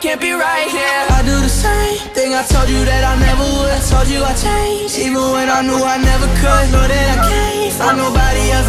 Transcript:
can't be right here. I do the same thing I told you that I never would. I told you I changed. Even when I knew I never could. Know that I can't find nobody else